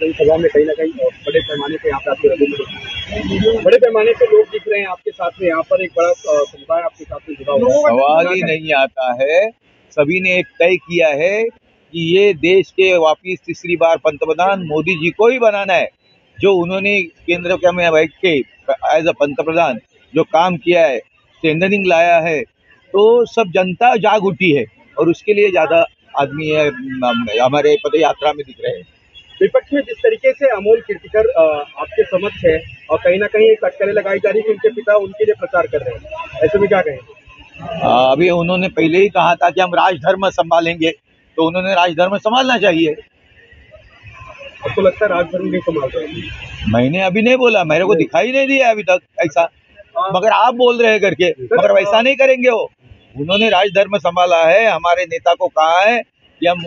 जनसभा में कहीं ना कहीं बड़े पैमाने पे यहाँ पे आपके रैली बड़े पैमाने पे लोग दिख रहे हैं आपके साथ में। यहाँ पर एक बड़ा समुदाय आपके साथ में जुड़ा हुआ सवाल ही नहीं आता है। सभी ने एक तय किया है कि ये देश के वापिस तीसरी बार पंतप्रधान मोदी जी को ही बनाना है। जो उन्होंने केंद्र के में बैठ के एज अ पंतप्रधान जो काम किया है स्टैंडर्डिंग लाया है तो सब जनता जाग उठी है और उसके लिए ज़्यादा आदमी है हमारे पद यात्रा में दिख रहे हैं। विपक्ष में जिस तरीके से अमोल कीर्तिकर आपके समक्ष है और कहीं ना कहीं एक अटकलें लगाई जा रही है कि उनके पिता उनके लिए प्रचार कर रहे हैं। ऐसे में क्या कहेंगे आ, अभी उन्होंने पहले ही कहा था कि हम राजधर्म संभालेंगे तो उन्होंने राजधर्म संभालना चाहिए। आपको लगता है राजधर्म नहीं संभाल रहे मैंने अभी नहीं बोला मेरे को दिखाई नहीं दिया अभी तक ऐसा। मगर आप बोल रहे हैं करके मगर वैसा नहीं करेंगे वो। उन्होंने राजधर्म संभाला है हमारे नेता को कहा है कि हम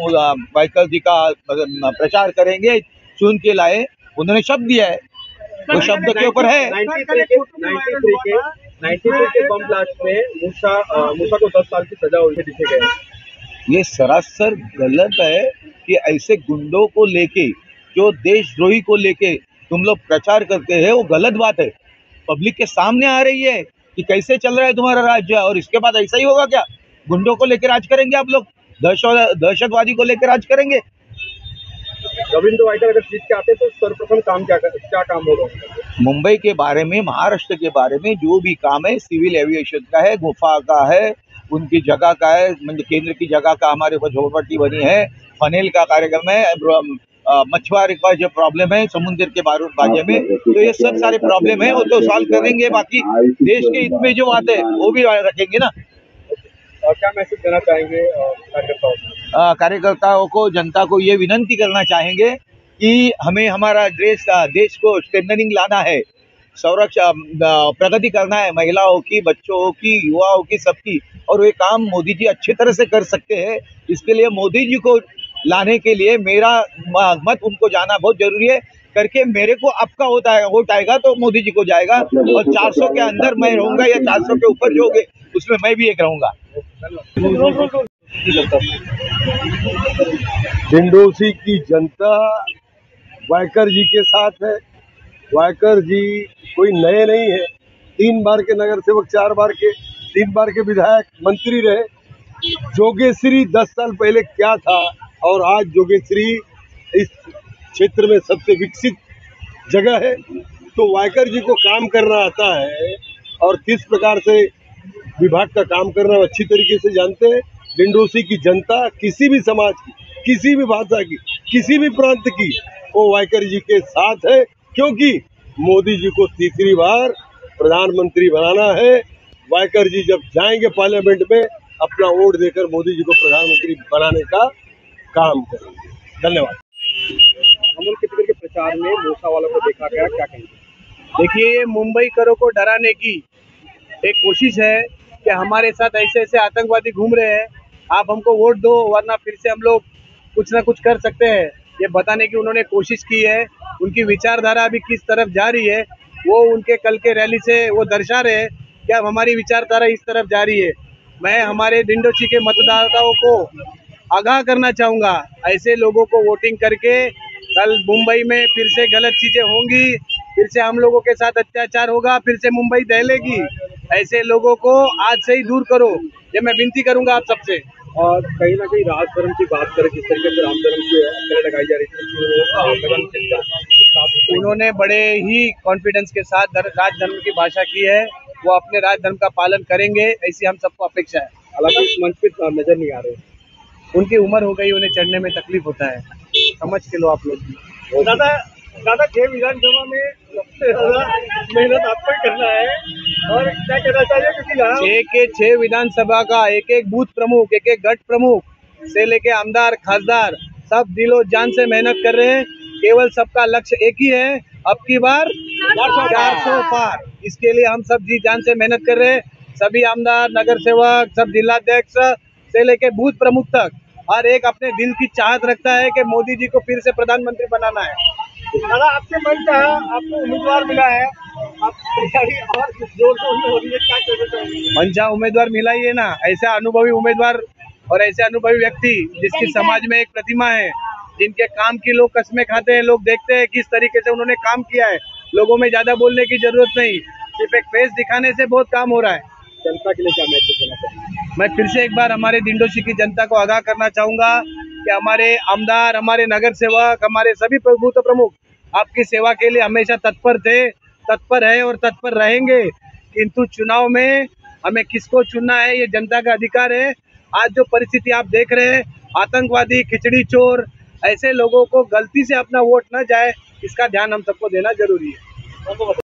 वाइकल जी का प्रचार करेंगे। चुन के लाए। उन्होंने शब्द दिया है। वो शब्द के ऊपर है। 93 के 93 के 93 के बम ब्लास्ट में मूसा को 10 साल की सजा हुई गए ये सरासर गलत है कि ऐसे गुंडों को लेके जो देशद्रोही को लेके तुम लोग प्रचार करते हैं वो गलत बात है। पब्लिक के सामने आ रही है कि कैसे चल रहा है तुम्हारा राज्य और इसके बाद ऐसा ही होगा क्या? गुंडों को लेकर राज करेंगे आप लोग। दहशतवादी को लेकर राज करेंगे? रविंद्र वाइकर अगर जीत के आते तो सर्वप्रथम काम क्या कर, क्या काम होगा मुंबई के बारे में महाराष्ट्र के बारे में जो भी काम है सिविल एविएशन का है गुफा का है उनकी जगह का है मतलब केंद्र की जगह का हमारे ऊपर झोपड़पट्टी बनी है फनेल का कार्यक्रम है मछुआरे का जो प्रॉब्लम है समुद्र के बारू बाजे में तो ये सब सारे प्रॉब्लम है वो तो सॉल्व करेंगे बाकी देश के हित में जो बात है वो भी रखेंगे ना? क्या मैसेज देना चाहेंगे कार्यकर्ताओं कार्यकर्ताओं को, जनता को ये विनंती करना चाहेंगे कि हमें हमारा देश देश को स्ट्रेंथनिंग लाना है संरक्षण प्रगति करना है, महिलाओं की, बच्चों की, युवाओं की, सबकी। और ये काम मोदी जी अच्छी तरह से कर सकते हैं। इसके लिए मोदी जी को लाने के लिए मेरा मत उनको जाना बहुत ज़रूरी है। करके मेरे को आपका होता है, वोट आएगा तो मोदी जी को जाएगा और 400 के अंदर मैं रहूँगा या 400 के ऊपर जो होंगे, उसमें मैं भी एक रहूँगा। डिंडोसी की जनता वायकर जी के साथ है। वायकर जी कोई नए नहीं है। तीन बार के नगर सेवक, चार बार के, तीन बार के विधायक, मंत्री रहे। जोगेश्वरी दस साल पहले क्या था और आज जोगेश्वरी इस क्षेत्र में सबसे विकसित जगह है। तो वायकर जी को काम करना आता है और किस प्रकार से विभाग का काम करना अच्छी तरीके से जानते हैं। डिंडोसी की जनता, किसी भी समाज की, किसी भी भाषा की, किसी भी प्रांत की, वो वायकर जी के साथ है। क्योंकि मोदी जी को तीसरी बार प्रधानमंत्री बनाना है। वायकर जी जब जाएँगे पार्लियामेंट में, अपना वोट देकर मोदी जी को प्रधानमंत्री बनाने का काम करेंगे। धन्यवाद। अमोल कीर्तिकर के प्रचार में मूसा वालों को देखा गया, क्या कहेंगे? देखिए, ये मुंबई करो को डराने की एक कोशिश है कि हमारे साथ ऐसे ऐसे आतंकवादी घूम रहे हैं। आप हमको वोट दो, वरना फिर से हम लोग कुछ ना कुछ कर सकते हैं। ये बताने की उन्होंने कोशिश की है। उनकी विचारधारा अभी किस तरफ़ जा रही है, वो उनके कल के रैली से वो दर्शा रहे हैं कि अब हमारी विचारधारा इस तरफ़ जा रही है। मैं हमारे डिंडोची के मतदाताओं को आगाह करना चाहूँगा, ऐसे लोगों को वोटिंग करके कल मुंबई में फिर से गलत चीज़ें होंगी फिर से हम लोगों के साथ अत्याचार होगा फिर से मुंबई दहलेगी। ऐसे लोगों को आज से ही दूर करो। ये मैं विनती करूँगा आप सबसे। और कहीं ना कहीं राजधर्म की बात करें किस तरीके से रामधर्म की अटकलें लगाई जा रही थी कि का उतरेंगे। उन्होंने बड़े ही कॉन्फिडेंस के साथ धर- राजधर्म की भाषा की है। वो अपने राजधर्म का पालन करेंगे ऐसी हम सबको अपेक्षा है। हालाँकि इस मंच पे नज़र नहीं आ रहे। उनकी उम्र हो गई उन्हें चढ़ने में तकलीफ़ होता है। समझ के लो आप लोग। दादा दादा छह विधानसभा में सबसे ज़्यादा मेहनत आपको ही करना है। और क्या कहना चाहिए? क्योंकि छह के छह विधानसभा का एक एक बूथ प्रमुख एक एक गट प्रमुख से लेके आमदार खासदार सब दिलो जान से मेहनत कर रहे हैं। केवल सबका लक्ष्य एक ही है। अब की बार चार सौ पार। इसके लिए हम सब जी जान से मेहनत कर रहे हैं। सभी आमदार नगर सेवक सब जिलाध्यक्ष से लेके बूथ प्रमुख तक। हर एक अपने दिल की चाहत रखता है कि मोदी जी को फिर से प्रधानमंत्री बनाना है। दादा आपके मन का आपको उम्मीदवार मिला है। आप तैयारी और ज़ोर शोर में हो रही है क्या पंचा उम्मीदवार मिला ही है ना ऐसा अनुभवी उम्मीदवार और ऐसे अनुभवी व्यक्ति जिसकी समाज में एक प्रतिमा है जिनके काम की लोग कस्में खाते हैं लोग देखते हैं किस तरीके से उन्होंने काम किया है। लोगों में ज़्यादा बोलने की ज़रूरत नहीं सिर्फ़ एक फेस दिखाने से बहुत काम हो रहा है। जनता के लिए क्या मैसेज देना चाहिए मैं फिर से एक बार हमारे दिंडोशी की जनता को आगाह करना चाहूँगा कि हमारे आमदार, हमारे नगर सेवक, हमारे सभी बूथ प्रमुख आपकी सेवा के लिए हमेशा तत्पर थे, तत्पर है और तत्पर रहेंगे। किंतु चुनाव में हमें किसको चुनना है, ये जनता का अधिकार है। आज जो परिस्थिति आप देख रहे हैं, आतंकवादी, खिचड़ी चोर, ऐसे लोगों को गलती से अपना वोट न जाए, इसका ध्यान हम सबको देना ज़रूरी है।